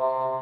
Oh.